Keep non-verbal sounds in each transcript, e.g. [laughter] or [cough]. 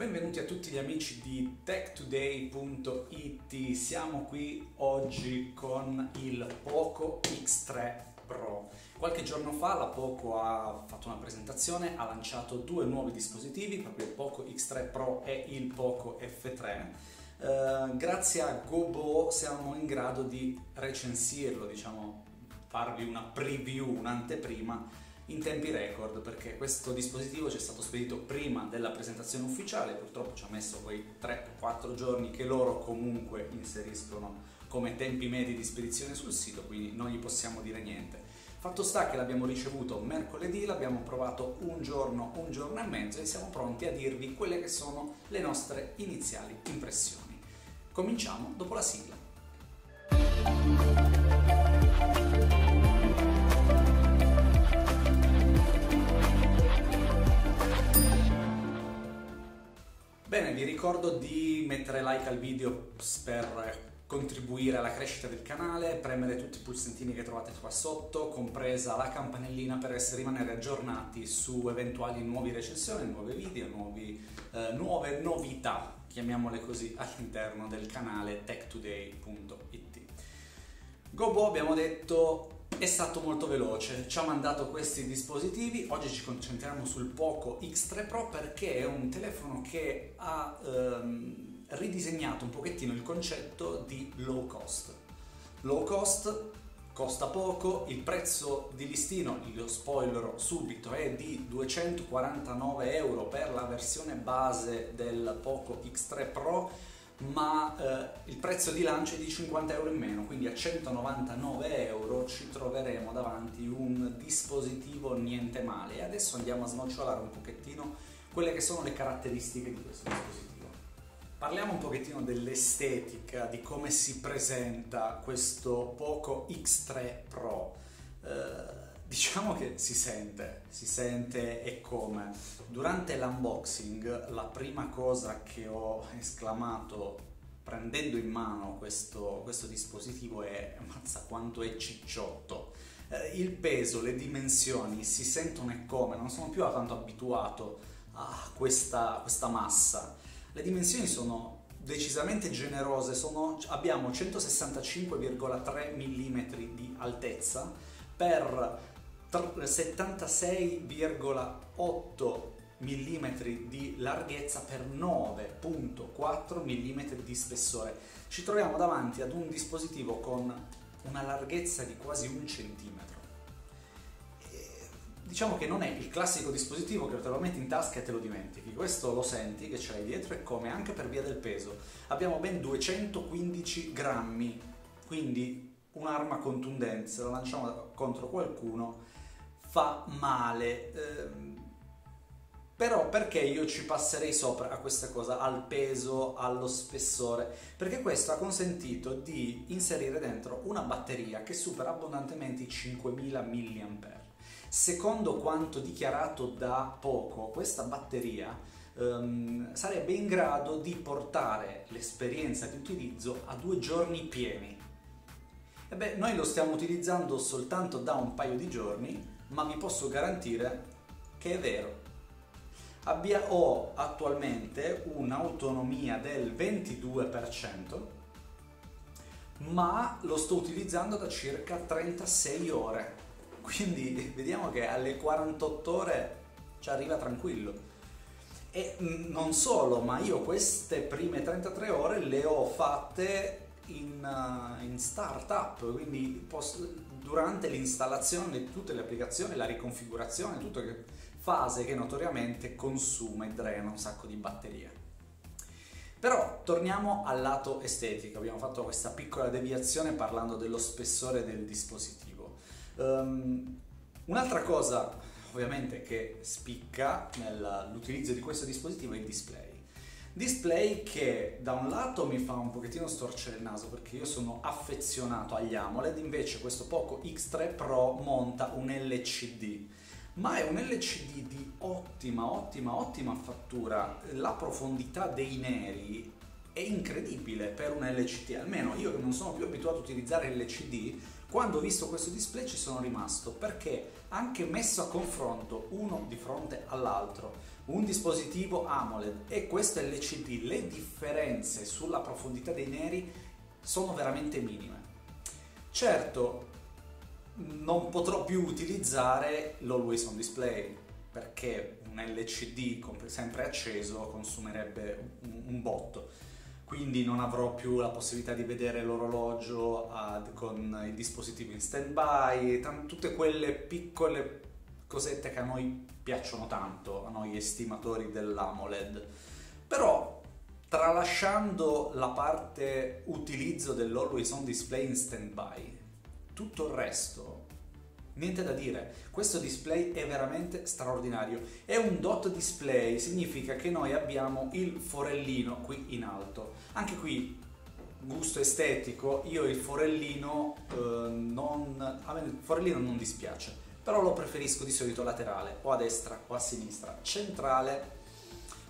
Benvenuti a tutti gli amici di techtoday.it. Siamo qui oggi con il Poco X3 Pro. Qualche giorno fa la Poco ha fatto una presentazione, ha lanciato due nuovi dispositivi, proprio il Poco X3 Pro e il Poco F3. Uh, grazie a Gobo siamo in grado di recensirlo, diciamo, farvi una preview, un'anteprima in tempi record perché questo dispositivo ci è stato spedito prima della presentazione ufficiale, purtroppo ci ha messo quei 3-4 giorni che loro comunque inseriscono come tempi medi di spedizione sul sito, quindi non gli possiamo dire niente. Fatto sta che l'abbiamo ricevuto mercoledì, l'abbiamo provato un giorno, un giorno e mezzo e siamo pronti a dirvi quelle che sono le nostre iniziali impressioni. Cominciamo dopo la sigla. Vi ricordo di mettere like al video per contribuire alla crescita del canale, premere tutti i pulsantini che trovate qua sotto, compresa la campanellina per essere, rimanere aggiornati su eventuali nuove recensioni, nuovi video, nuovi, eh, nuove novità, chiamiamole così, all'interno del canale techtoday.it. Gobo abbiamo detto è stato molto veloce, ci ha mandato questi dispositivi, oggi ci concentriamo sul Poco X3 Pro perché è un telefono che ha ehm, ridisegnato un pochettino il concetto di low cost. Low cost costa poco, il prezzo di listino, lo spoilerò subito, è di 249 euro per la versione base del Poco X3 Pro ma eh, il prezzo di lancio è di 50 euro in meno, quindi a 199 euro ci troveremo davanti un dispositivo niente male. E adesso andiamo a snocciolare un pochettino quelle che sono le caratteristiche di questo dispositivo. Parliamo un pochettino dell'estetica, di come si presenta questo Poco X3 Pro. Eh, Diciamo che si sente, si sente e come. Durante l'unboxing la prima cosa che ho esclamato prendendo in mano questo, questo dispositivo è mazza quanto è cicciotto. Eh, il peso, le dimensioni si sentono e come, non sono più tanto abituato a questa, questa massa. Le dimensioni sono decisamente generose, sono, abbiamo 165,3 mm di altezza per 76,8 mm di larghezza per 9.4 mm di spessore. Ci troviamo davanti ad un dispositivo con una larghezza di quasi un centimetro. diciamo che non è il classico dispositivo che te lo metti in tasca e te lo dimentichi, questo lo senti che ce l'hai dietro e come anche per via del peso. Abbiamo ben 215 grammi, quindi un'arma contundente, se la lanciamo contro qualcuno fa male. Ehm, però perché io ci passerei sopra a questa cosa, al peso, allo spessore? Perché questo ha consentito di inserire dentro una batteria che supera abbondantemente i 5000 mAh. Secondo quanto dichiarato da poco, questa batteria um, sarebbe in grado di portare l'esperienza di utilizzo a due giorni pieni. E beh, noi lo stiamo utilizzando soltanto da un paio di giorni, ma vi posso garantire che è vero. Abbia, ho attualmente un'autonomia del 22%, ma lo sto utilizzando da circa 36 ore. [laughs] Quindi vediamo che alle 48 ore ci arriva tranquillo. E non solo, ma io queste prime 33 ore le ho fatte in, uh, in startup, quindi posso, durante l'installazione di tutte le applicazioni, la riconfigurazione, tutte le fase che notoriamente consuma e drena un sacco di batterie. Però torniamo al lato estetico, abbiamo fatto questa piccola deviazione parlando dello spessore del dispositivo. Um, un'altra cosa ovviamente che spicca nell'utilizzo di questo dispositivo è il display. Display che da un lato mi fa un pochettino storcere il naso perché io sono affezionato agli AMOLED, invece questo Poco X3 Pro monta un LCD, ma è un LCD di ottima, ottima, ottima fattura. La profondità dei neri è incredibile per un LCD, almeno io che non sono più abituato a utilizzare LCD, quando ho visto questo display ci sono rimasto perché anche messo a confronto uno di fronte all'altro, un dispositivo AMOLED e questo LCD, le differenze sulla profondità dei neri sono veramente minime. Certo, non potrò più utilizzare l'Always On Display perché un LCD sempre acceso consumerebbe un, botto quindi non avrò più la possibilità di vedere l'orologio con il dispositivo in stand by, tutte quelle piccole cosette che a noi piacciono tanto, a noi estimatori dell'AMOLED. Però tralasciando la parte utilizzo dell'Always On Display in stand by, tutto il resto niente da dire. Questo display è veramente straordinario. È un dot display, significa che noi abbiamo il forellino qui in alto. Anche qui gusto estetico, io il forellino eh, non a me il forellino non dispiace, però lo preferisco di solito laterale, o a destra o a sinistra. Centrale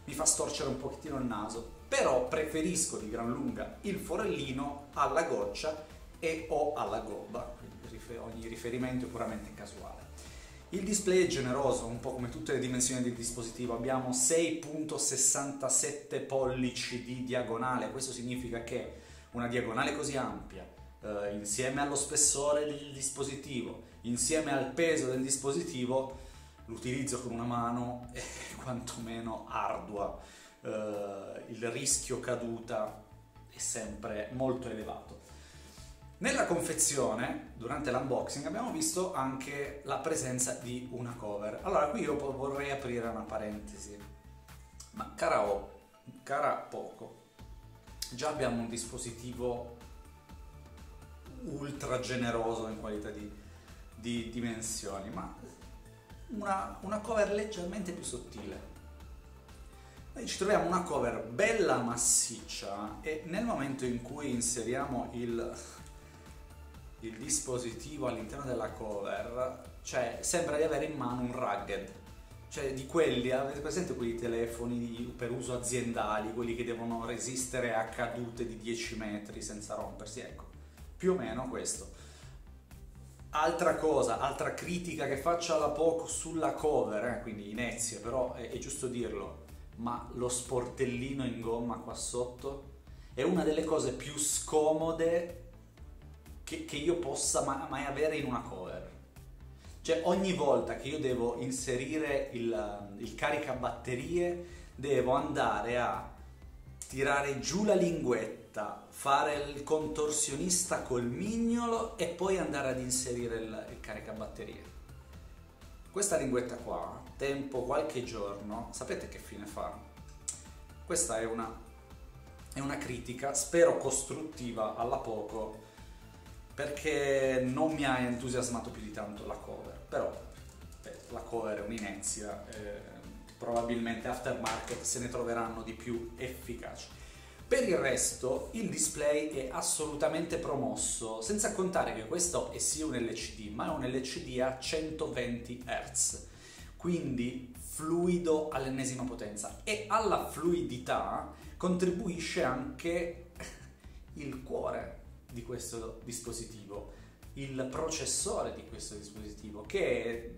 mi fa storcere un pochettino il naso, però preferisco di gran lunga il forellino alla goccia e o alla gobba ogni riferimento è puramente casuale. Il display è generoso, un po' come tutte le dimensioni del dispositivo, abbiamo 6.67 pollici di diagonale, questo significa che una diagonale così ampia, eh, insieme allo spessore del dispositivo, insieme al peso del dispositivo, l'utilizzo con una mano [laughs] è quantomeno ardua, eh, il rischio caduta è sempre molto elevato. Nella confezione, durante l'unboxing, abbiamo visto anche la presenza di una cover. Allora, qui io vorrei aprire una parentesi. Ma cara O, cara Poco, già abbiamo un dispositivo ultra generoso in qualità di, di dimensioni, ma una, una cover leggermente più sottile. Noi ci troviamo una cover bella massiccia e nel momento in cui inseriamo il il dispositivo all'interno della cover, cioè sembra di avere in mano un rugged, cioè di quelli, avete presente quei telefoni per uso aziendali, quelli che devono resistere a cadute di 10 metri senza rompersi, ecco, più o meno questo. Altra cosa, altra critica che faccio alla poco sulla cover, eh, quindi inezio, però è, è giusto dirlo, ma lo sportellino in gomma qua sotto è una delle cose più scomode che, che io possa ma- mai avere in una cover. Cioè ogni volta che io devo inserire il, il caricabatterie devo andare a tirare giù la linguetta, fare il contorsionista col mignolo e poi andare ad inserire il, il caricabatterie. Questa linguetta qua, tempo qualche giorno, sapete che fine fa? Questa è una, è una critica, spero costruttiva alla poco, perché non mi ha entusiasmato più di tanto la cover, però beh, la cover è un'inezia, eh, probabilmente aftermarket se ne troveranno di più efficaci. Per il resto il display è assolutamente promosso, senza contare che questo è sì un LCD, ma è un LCD a 120 Hz, quindi fluido all'ennesima potenza e alla fluidità contribuisce anche il cuore di questo dispositivo, il processore di questo dispositivo che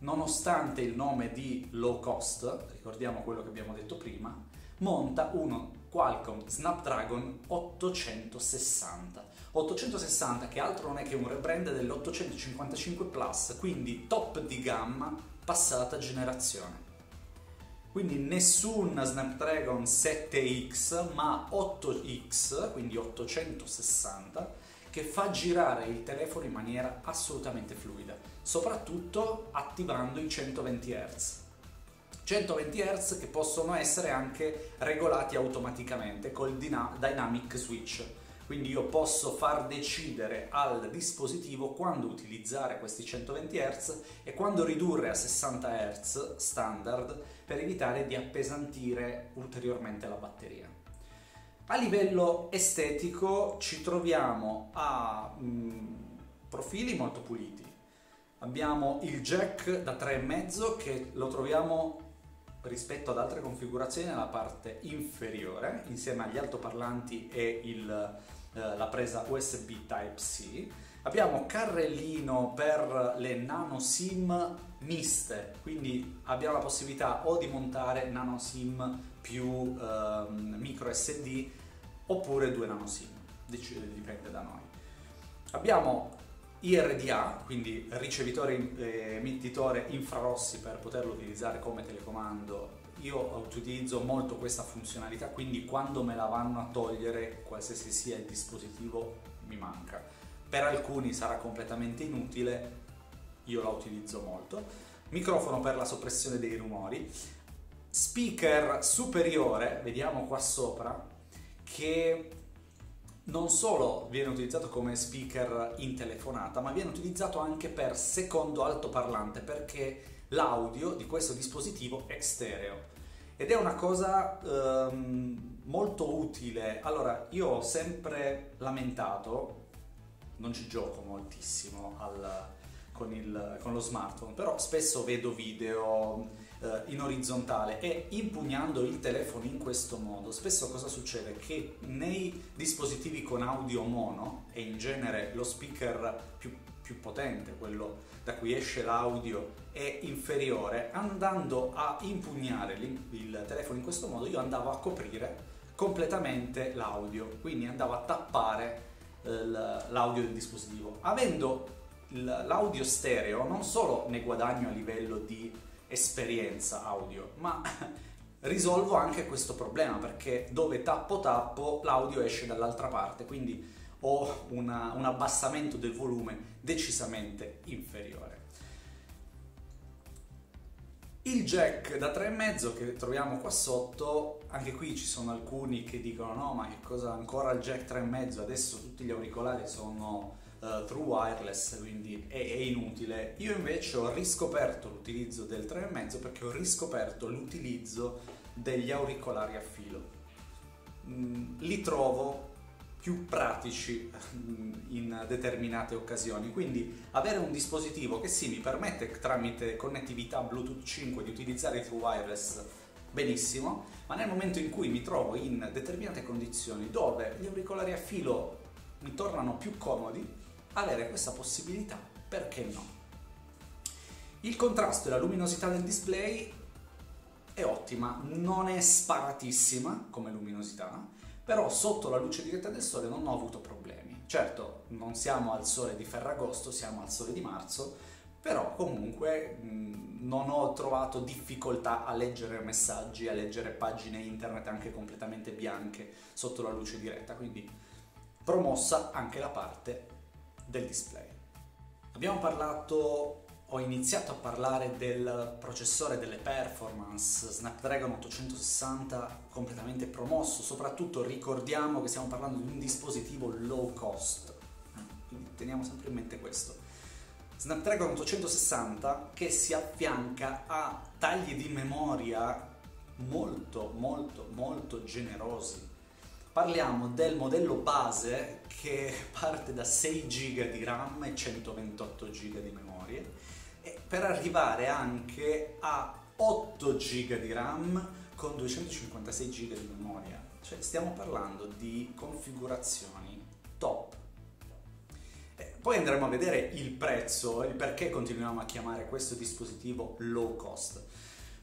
nonostante il nome di low cost, ricordiamo quello che abbiamo detto prima, monta uno Qualcomm Snapdragon 860. 860 che altro non è che un rebrand dell'855 Plus, quindi top di gamma passata generazione. Quindi nessun Snapdragon 7X ma 8X, quindi 860, che fa girare il telefono in maniera assolutamente fluida, soprattutto attivando i 120 Hz. 120 Hz che possono essere anche regolati automaticamente col Dynamic Switch quindi io posso far decidere al dispositivo quando utilizzare questi 120 Hz e quando ridurre a 60 Hz standard per evitare di appesantire ulteriormente la batteria. A livello estetico ci troviamo a mm, profili molto puliti. Abbiamo il jack da 3,5 che lo troviamo rispetto ad altre configurazioni nella parte inferiore, insieme agli altoparlanti e il eh, la presa USB Type-C. Abbiamo carrellino per le nano SIM miste, quindi abbiamo la possibilità o di montare nano SIM più ehm, micro SD oppure due nano SIM, dipende da noi. Abbiamo IRDA, quindi ricevitore e emettitore infrarossi per poterlo utilizzare come telecomando. Io utilizzo molto questa funzionalità, quindi quando me la vanno a togliere, qualsiasi sia il dispositivo, mi manca. Per alcuni sarà completamente inutile, io la utilizzo molto. Microfono per la soppressione dei rumori. Speaker superiore, vediamo qua sopra, che non solo viene utilizzato come speaker in telefonata, ma viene utilizzato anche per secondo altoparlante perché l'audio di questo dispositivo è stereo. Ed è una cosa um, molto utile. Allora, io ho sempre lamentato, non ci gioco moltissimo al, con, il, con lo smartphone, però spesso vedo video eh, in orizzontale e impugnando il telefono in questo modo, spesso cosa succede? Che nei dispositivi con audio mono, e in genere lo speaker più, più potente, quello da cui esce l'audio, è inferiore, andando a impugnare il, telefono in questo modo io andavo a coprire completamente l'audio, quindi andavo a tappare eh, l'audio del dispositivo. Avendo l'audio stereo non solo ne guadagno a livello di esperienza audio, ma [laughs] risolvo anche questo problema perché dove tappo tappo l'audio esce dall'altra parte, quindi ho una, un abbassamento del volume decisamente inferiore. Il jack da 3,5 che troviamo qua sotto, anche qui ci sono alcuni che dicono no ma che cosa ancora il jack 3,5, adesso tutti gli auricolari sono uh, true wireless, quindi è, è, inutile. Io invece ho riscoperto l'utilizzo del 3,5 perché ho riscoperto l'utilizzo degli auricolari a filo. Mm, li trovo più pratici mm, in determinate occasioni. Quindi avere un dispositivo che sì mi permette tramite connettività Bluetooth 5 di utilizzare il True Wireless benissimo, ma nel momento in cui mi trovo in determinate condizioni dove gli auricolari a filo mi tornano più comodi, avere questa possibilità, perché no? Il contrasto e la luminosità del display è ottima, non è sparatissima come luminosità, però sotto la luce diretta del sole non ho avuto problemi. Certo, non siamo al sole di Ferragosto, siamo al sole di marzo, però comunque non ho trovato difficoltà a leggere messaggi, a leggere pagine internet anche completamente bianche sotto la luce diretta, quindi promossa anche la parte del display. Abbiamo parlato, ho iniziato a parlare del processore, delle performance, Snapdragon 860 completamente promosso, soprattutto ricordiamo che stiamo parlando di un dispositivo low cost, quindi teniamo sempre in mente questo. Snapdragon 860 che si affianca a tagli di memoria molto molto molto generosi. Parliamo del modello base che [laughs] parte da 6 GB di RAM e 128 GB di memoria per arrivare anche a 8 GB di RAM con 256 GB di memoria. Cioè stiamo parlando di configurazioni top. Poi andremo a vedere il prezzo e perché continuiamo a chiamare questo dispositivo low cost.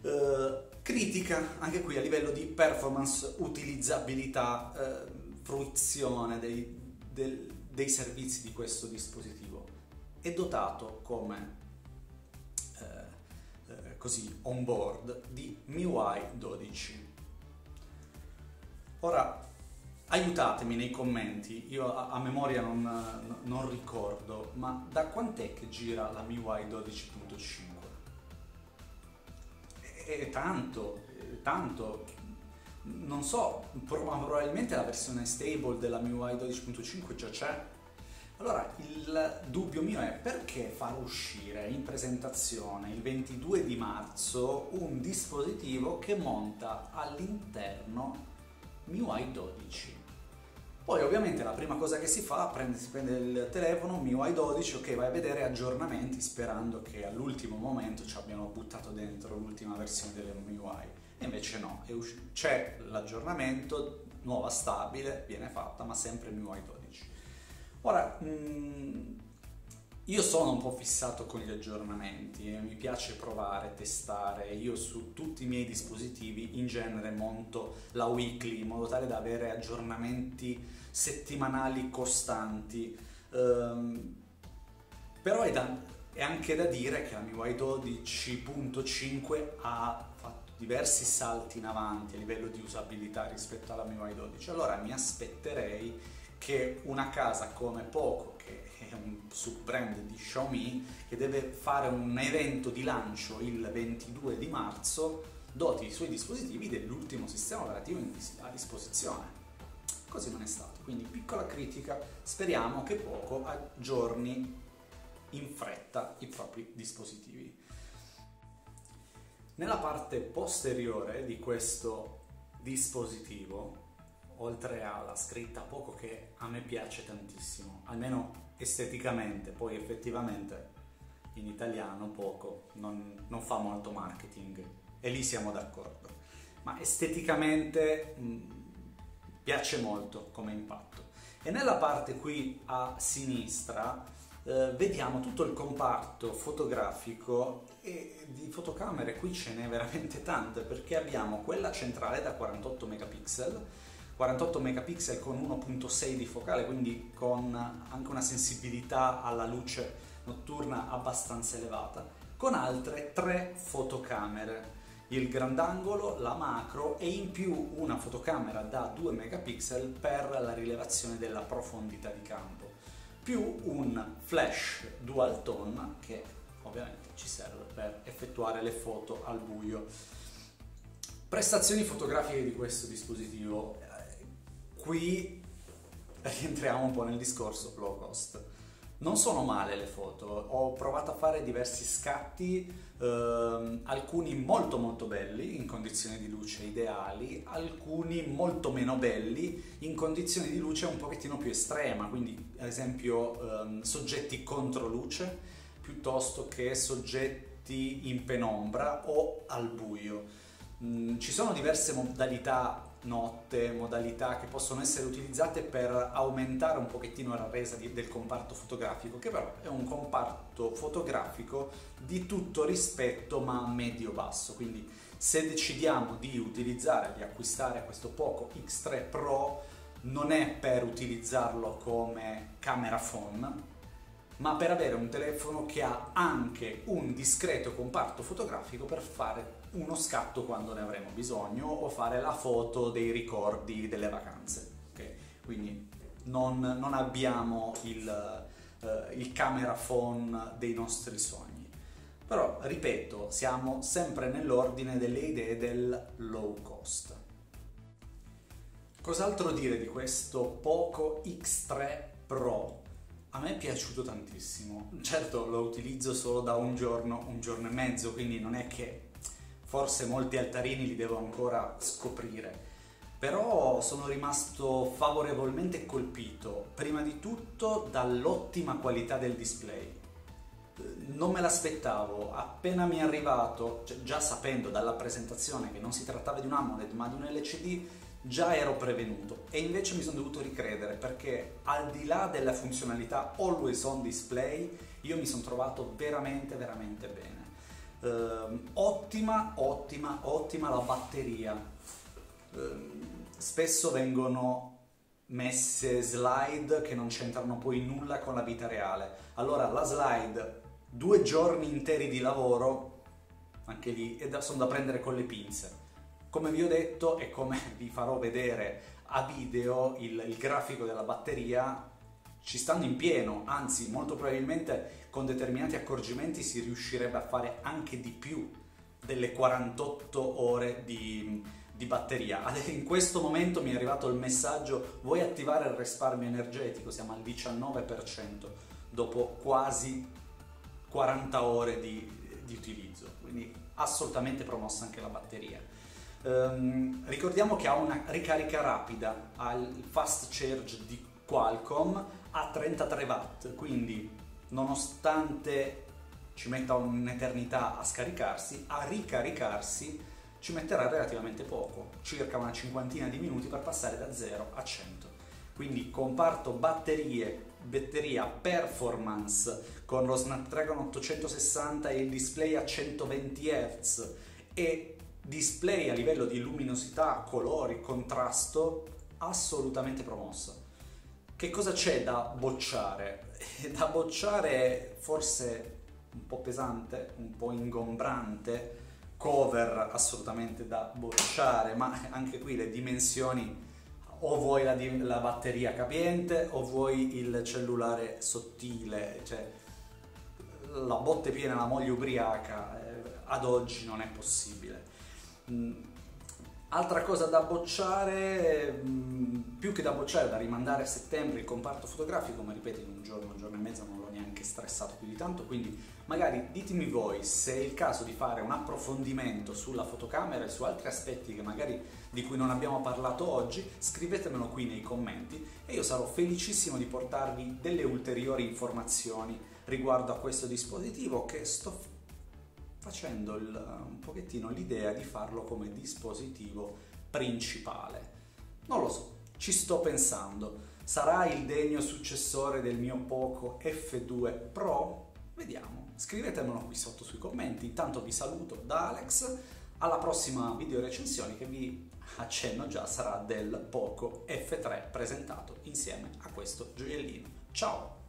Uh, critica anche qui a livello di performance, utilizzabilità, uh, fruizione dei, del, dei, servizi di questo dispositivo. È dotato come così on board di MIUI 12. Ora aiutatemi nei commenti, io a, a memoria non, non ricordo, ma da quant'è che gira la MIUI 12.5? è tanto, è tanto. Non so, probabilmente la versione stable della MIUI 12.5 già c'è. Allora, il dubbio mio è perché far uscire in presentazione il 22 di marzo un dispositivo che monta all'interno MIUI 12? Poi ovviamente la prima cosa che si fa, prende, si prende il telefono, MIUI 12, ok, vai a vedere aggiornamenti sperando che all'ultimo momento ci abbiano buttato dentro l'ultima versione delle MIUI. E invece no, c'è l'aggiornamento, nuova stabile viene fatta, ma sempre MIUI 12. Ora, mh, mm, io sono un po' fissato con gli aggiornamenti e mi piace provare, testare. Io su tutti i miei dispositivi in genere monto la weekly in modo tale da avere aggiornamenti settimanali costanti. Um, però è, da, è, anche da dire che la MIUI 12.5 ha fatto diversi salti in avanti a livello di usabilità rispetto alla MIUI 12. Allora mi aspetterei che una casa come Poco, che è un sub-brand di Xiaomi, che deve fare un evento di lancio il 22 di marzo, doti i suoi dispositivi dell'ultimo sistema operativo a disposizione. Così non è stato, quindi piccola critica, speriamo che Poco aggiorni in fretta i propri dispositivi. Nella parte posteriore di questo dispositivo oltre alla scritta poco che a me piace tantissimo, almeno esteticamente, poi effettivamente in italiano poco, non, non fa molto marketing e lì siamo d'accordo, ma esteticamente mh, mm, piace molto come impatto. E nella parte qui a sinistra eh, vediamo tutto il comparto fotografico e di fotocamere qui ce n'è veramente tante perché abbiamo quella centrale da 48 megapixel 48 megapixel con 1.6 di focale, quindi con anche una sensibilità alla luce notturna abbastanza elevata, con altre tre fotocamere, il grandangolo, la macro e in più una fotocamera da 2 megapixel per la rilevazione della profondità di campo, più un flash dual tone che ovviamente ci serve per effettuare le foto al buio. Prestazioni fotografiche di questo dispositivo qui rientriamo un po' nel discorso low cost. Non sono male le foto, ho provato a fare diversi scatti, ehm, alcuni molto molto belli in condizioni di luce ideali, alcuni molto meno belli in condizioni di luce un pochettino più estrema, quindi ad esempio ehm, soggetti contro luce piuttosto che soggetti in penombra o al buio. Mm, ci sono diverse modalità notte, modalità che possono essere utilizzate per aumentare un pochettino la resa di, del comparto fotografico, che però è un comparto fotografico di tutto rispetto ma medio-basso, quindi se decidiamo di utilizzare, di acquistare questo Poco X3 Pro, non è per utilizzarlo come camera phone, ma per avere un telefono che ha anche un discreto comparto fotografico per fare uno scatto quando ne avremo bisogno o fare la foto dei ricordi delle vacanze. Okay? Quindi non, non abbiamo il, uh, il camera phone dei nostri sogni. Però, ripeto, siamo sempre nell'ordine delle idee del low cost. Cos'altro dire di questo Poco X3 Pro? A me è piaciuto tantissimo. Certo, lo utilizzo solo da un giorno, un giorno e mezzo, quindi non è che forse molti altarini li devo ancora scoprire, però sono rimasto favorevolmente colpito, prima di tutto dall'ottima qualità del display. Non me l'aspettavo, appena mi è arrivato, cioè già sapendo dalla presentazione che non si trattava di un AMOLED ma di un LCD, già ero prevenuto. E invece mi sono dovuto ricredere perché al di là della funzionalità always on display io mi sono trovato veramente veramente bene eh, ottima, ottima, ottima la batteria. Eh, spesso vengono messe slide che non c'entrano poi nulla con la vita reale. Allora la slide, due giorni interi di lavoro, anche lì sono da prendere con le pinze. Come vi ho detto e come [laughs] vi farò vedere a video il, il grafico della batteria ci stanno in pieno, anzi molto probabilmente con determinati accorgimenti si riuscirebbe a fare anche di più delle 48 ore di, di batteria. In questo momento mi è arrivato il messaggio vuoi attivare il risparmio energetico? Siamo al 19% dopo quasi 40 ore di, di utilizzo, quindi assolutamente promossa anche la batteria. Um, ricordiamo che ha una ricarica rapida, ha il fast charge di Qualcomm a 33 watt, quindi nonostante ci metta un'eternità a scaricarsi, a ricaricarsi ci metterà relativamente poco, circa una cinquantina di minuti per passare da 0 a 100. Quindi comparto batterie, batteria performance con lo Snapdragon 860 e il display a 120 Hz e display a livello di luminosità, colori, contrasto assolutamente promossa. Che cosa c'è da bocciare? [laughs] Da bocciare forse un po' pesante, un po' ingombrante, cover assolutamente da bocciare, ma anche qui le dimensioni o vuoi la, la, batteria capiente o vuoi il cellulare sottile, cioè la botte piena, la moglie ubriaca, eh, ad oggi non è possibile. Mm, altra cosa da bocciare, mm, più che da bocciare, da rimandare a settembre il comparto fotografico, ma ripeto in un giorno, un giorno e mezzo non l'ho neanche stressato più di tanto, quindi magari ditemi voi se è il caso di fare un approfondimento sulla fotocamera e su altri aspetti che magari di cui non abbiamo parlato oggi, scrivetemelo qui nei commenti e io sarò felicissimo di portarvi delle ulteriori informazioni riguardo a questo dispositivo che sto facendo il, un pochettino l'idea di farlo come dispositivo principale. Non lo so, ci sto pensando. Sarà il degno successore del mio Poco F2 Pro? Vediamo. Scrivetemelo qui sotto sui commenti. Intanto vi saluto da Alex. Alla prossima video recensione che vi accenno già sarà del Poco F3 presentato insieme a questo gioiellino. Ciao!